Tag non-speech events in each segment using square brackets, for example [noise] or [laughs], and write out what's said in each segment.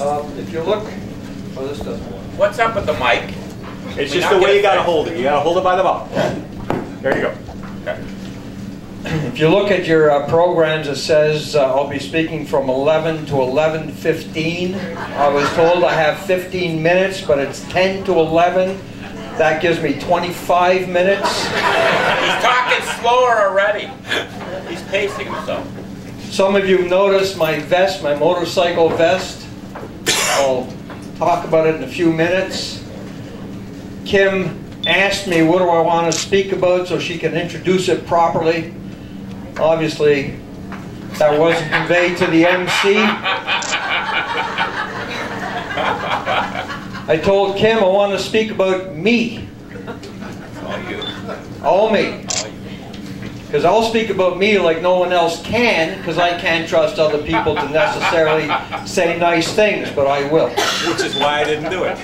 Um, if you look, oh, this doesn't work. What's up with the mic? It's just the way you gotta hold it. You gotta hold it by the mouth. There you go. Okay. [clears throat] If you look at your uh, programs, it says uh, I'll be speaking from 11 to 11:15. I was told I have 15 minutes, but it's 10 to 11. That gives me 25 minutes. He's talking slower already. He's pacing himself. Some of you noticed my vest, my motorcycle vest. I'll talk about it in a few minutes. Kim asked me what do I want to speak about so she can introduce it properly. Obviously, that wasn't conveyed to the MC. I told Kim I want to speak about me, All you. all me. Because I'll speak about me like no one else can, because I can't trust other people to necessarily say nice things, but I will. Which is why I didn't do it.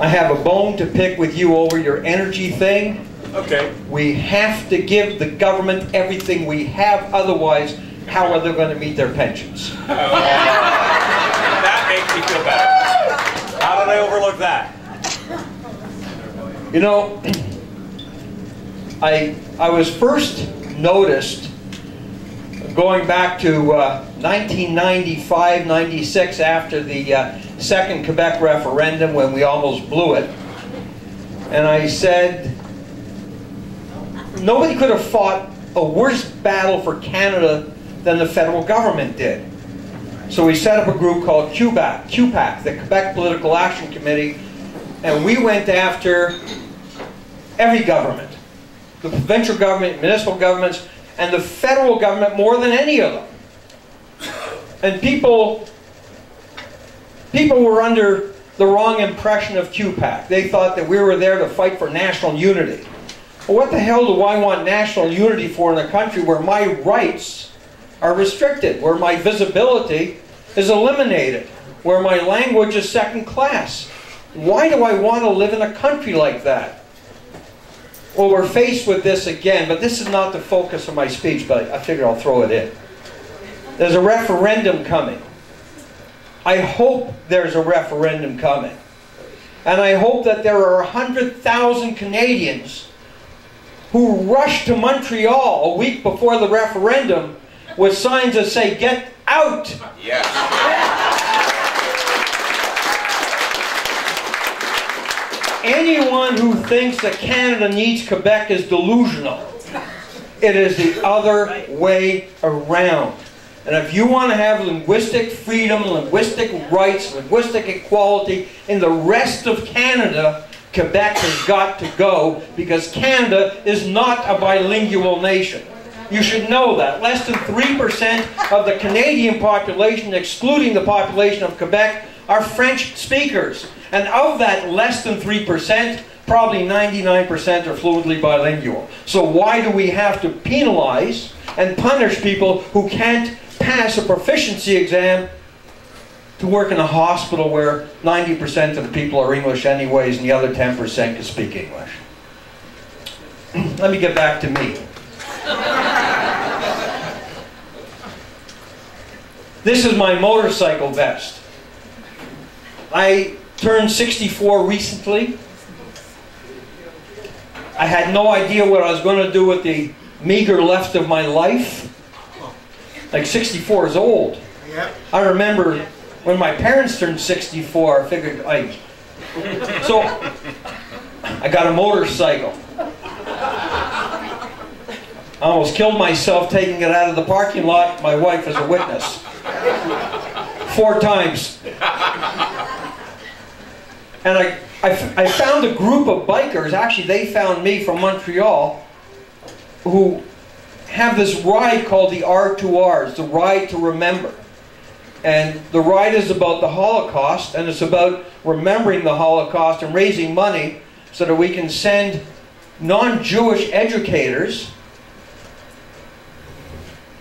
I have a bone to pick with you over your energy thing. Okay. We have to give the government everything we have, otherwise, how are they going to meet their pensions? That makes me feel better. How did I overlook that? You know, I, I was first noticed going back to uh, 1995, 96 after the uh, second Quebec referendum when we almost blew it. And I said, nobody could have fought a worse battle for Canada than the federal government did. So we set up a group called QPAC, QPAC, the Quebec Political Action Committee, and we went after every government, the provincial government, municipal governments, and the federal government more than any of them. And people, people were under the wrong impression of QPAC. They thought that we were there to fight for national unity. Well, what the hell do I want national unity for in a country where my rights are restricted, where my visibility is eliminated, where my language is second class? Why do I want to live in a country like that? Well, we're faced with this again, but this is not the focus of my speech, but I figure I'll throw it in. There's a referendum coming. I hope there's a referendum coming. And I hope that there are 100,000 Canadians who rush to Montreal a week before the referendum with signs that say, Get out! Yes. Anyone who thinks that Canada needs Quebec is delusional. It is the other way around. And if you want to have linguistic freedom, linguistic rights, linguistic equality in the rest of Canada, Quebec has got to go because Canada is not a bilingual nation. You should know that. Less than 3% of the Canadian population, excluding the population of Quebec, are French speakers. And of that less than 3%, probably 99% are fluently bilingual. So why do we have to penalize and punish people who can't pass a proficiency exam to work in a hospital where 90% of the people are English anyways and the other 10% can speak English? [clears throat] Let me get back to me. [laughs] This is my motorcycle vest. I turned 64 recently. I had no idea what I was going to do with the meager left of my life. Like 64 is old. Yep. I remember when my parents turned 64, I figured I. So I got a motorcycle. I almost killed myself taking it out of the parking lot. My wife is a witness. Four times. And I, I, I found a group of bikers, actually, they found me from Montreal, who have this ride called the R2Rs, the Ride to Remember. And the ride is about the Holocaust, and it's about remembering the Holocaust and raising money so that we can send non Jewish educators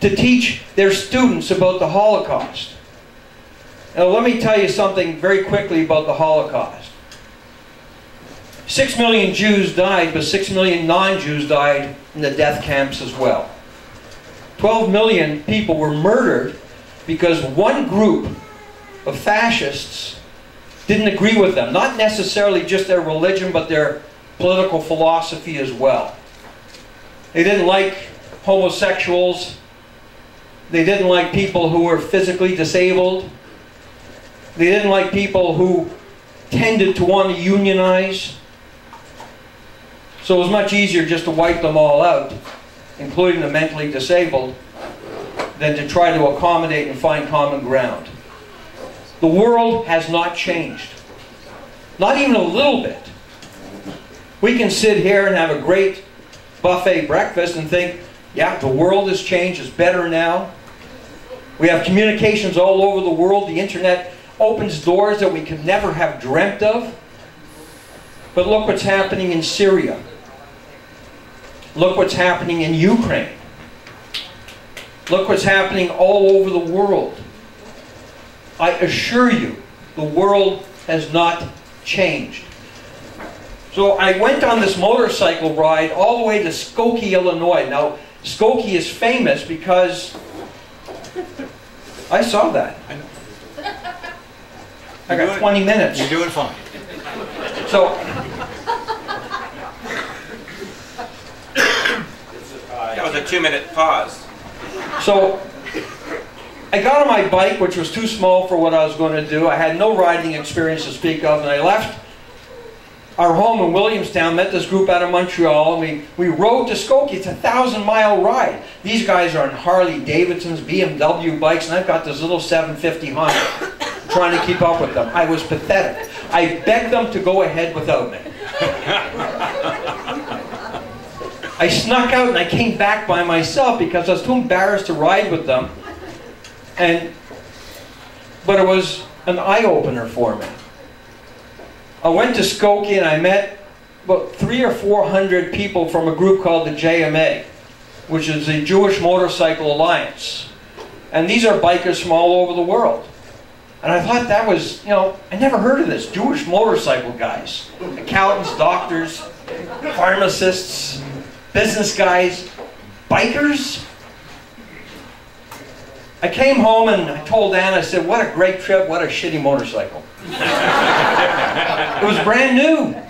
to teach their students about the Holocaust. Now, let me tell you something very quickly about the Holocaust. Six million Jews died, but six million non Jews died in the death camps as well. 12 million people were murdered because one group of fascists didn't agree with them. Not necessarily just their religion, but their political philosophy as well. They didn't like homosexuals. They didn't like people who were physically disabled. They didn't like people who tended to want to unionize. So it was much easier just to wipe them all out, including the mentally disabled, than to try to accommodate and find common ground. The world has not changed. Not even a little bit. We can sit here and have a great buffet breakfast and think, yeah, the world has changed, it's better now. We have communications all over the world. The internet opens doors that we could never have dreamt of. But look what's happening in Syria. Look what's happening in Ukraine. Look what's happening all over the world. I assure you, the world has not changed. So I went on this motorcycle ride all the way to Skokie, Illinois. Now, Skokie is famous because I saw that. I know. I got doing- 20 minutes. You're doing fine. So That was a two-minute pause. So I got on my bike, which was too small for what I was going to do. I had no riding experience to speak of, and I left our home in Williamstown, met this group out of Montreal, and we, we rode to Skokie. It's a thousand mile ride. These guys are on Harley Davidsons, BMW bikes, and I've got this little 750 Honda trying to keep up with them. I was pathetic. I begged them to go ahead without me. [laughs] I snuck out and I came back by myself because I was too embarrassed to ride with them. And but it was an eye opener for me. I went to Skokie and I met about three or four hundred people from a group called the JMA, which is the Jewish Motorcycle Alliance. And these are bikers from all over the world. And I thought that was, you know, I never heard of this. Jewish motorcycle guys. Accountants, doctors, pharmacists, business guys, bikers. I came home and I told Ann, I said, what a great trip, what a shitty motorcycle. it was brand new.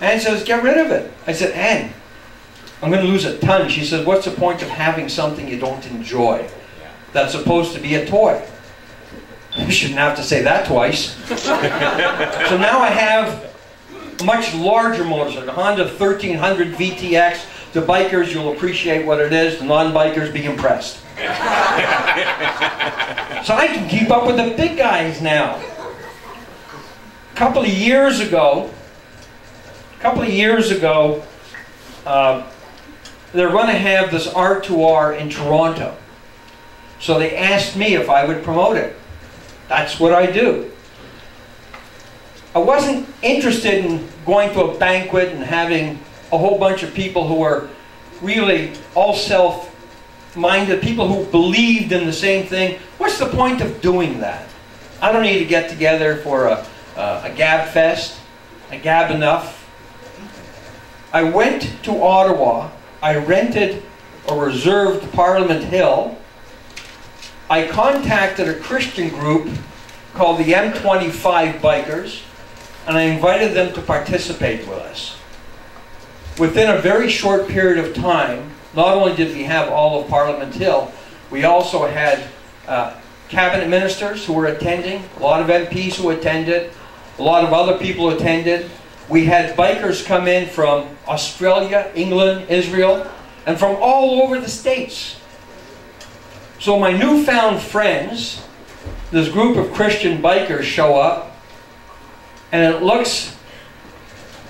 Ann says, get rid of it. I said, Ann, I'm going to lose a ton. She said, what's the point of having something you don't enjoy? That's supposed to be a toy. You shouldn't have to say that twice. [laughs] so now I have much larger motorcycle, Honda 1300 VTX. To bikers, you'll appreciate what it is. The non-bikers, be impressed. [laughs] so I can keep up with the big guys now. A couple of years ago, a couple of years ago, uh, they're going to have this R2R in Toronto. So they asked me if I would promote it. That's what I do. I wasn't interested in going to a banquet and having a whole bunch of people who were really all self-minded, people who believed in the same thing. What's the point of doing that? I don't need to get together for a, a, a gab fest. I gab enough. I went to Ottawa. I rented or reserved Parliament Hill. I contacted a Christian group called the M25 Bikers, and I invited them to participate with us. Within a very short period of time, not only did we have all of Parliament Hill, we also had uh, cabinet ministers who were attending, a lot of MPs who attended, a lot of other people attended. We had bikers come in from Australia, England, Israel, and from all over the States. So my newfound friends, this group of Christian bikers show up, and it looks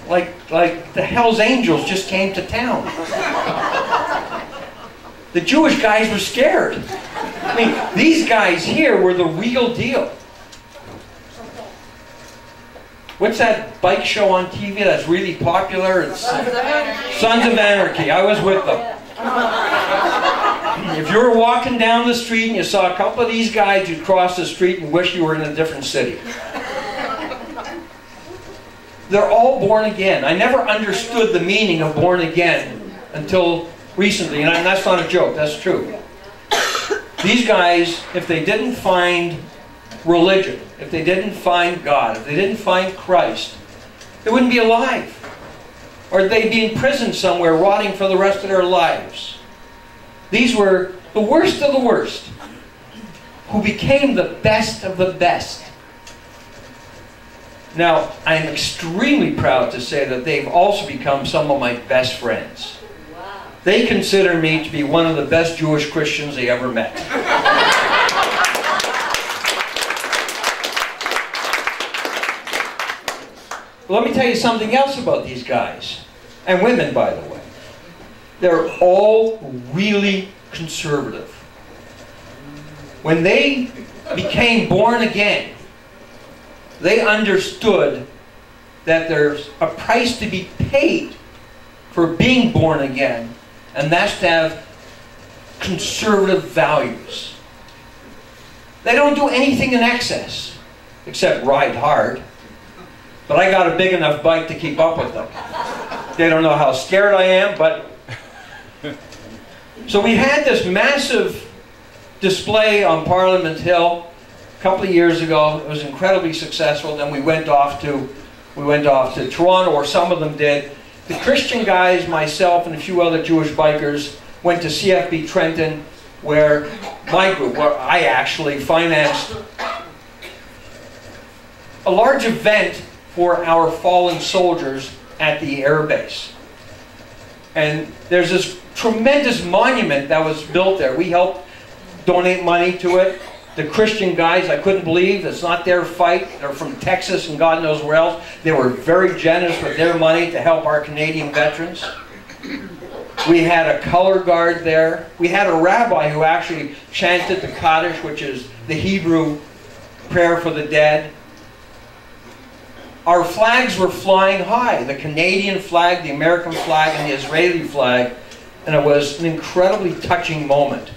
like like the Hell's Angels just came to town. the Jewish guys were scared. I mean, these guys here were the real deal. What's that bike show on TV that's really popular? It's Sons of Anarchy. Sons of Anarchy. I was with them. If you were walking down the street and you saw a couple of these guys, you'd cross the street and wish you were in a different city. They're all born again. I never understood the meaning of born again until recently, and that's not a joke, that's true. These guys, if they didn't find religion, if they didn't find God, if they didn't find Christ, they wouldn't be alive. Or they'd be in prison somewhere rotting for the rest of their lives. These were the worst of the worst, who became the best of the best. Now, I'm extremely proud to say that they've also become some of my best friends. They consider me to be one of the best Jewish Christians they ever met. Let me tell you something else about these guys, and women, by the way. They're all really conservative. When they became born again, they understood that there's a price to be paid for being born again, and that's to have conservative values. They don't do anything in excess, except ride hard. But I got a big enough bike to keep up with them. They don't know how scared I am, but. [laughs] So we had this massive display on Parliament Hill a couple of years ago. It was incredibly successful. Then we went off to we went off to Toronto, or some of them did. The Christian guys, myself, and a few other Jewish bikers went to CFB Trenton, where my group, where I actually financed a large event for our fallen soldiers at the air base. And there's this tremendous monument that was built there. We helped donate money to it. The Christian guys, I couldn't believe it's not their fight. They're from Texas and God knows where else. They were very generous with their money to help our Canadian veterans. We had a color guard there. We had a rabbi who actually chanted the Kaddish, which is the Hebrew prayer for the dead. Our flags were flying high the Canadian flag, the American flag, and the Israeli flag. And it was an incredibly touching moment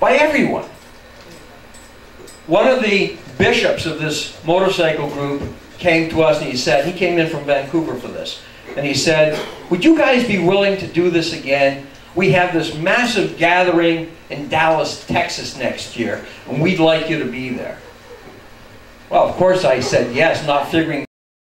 by everyone. One of the bishops of this motorcycle group came to us and he said, he came in from Vancouver for this, and he said, Would you guys be willing to do this again? We have this massive gathering in Dallas, Texas next year, and we'd like you to be there. Well, of course I said yes, not figuring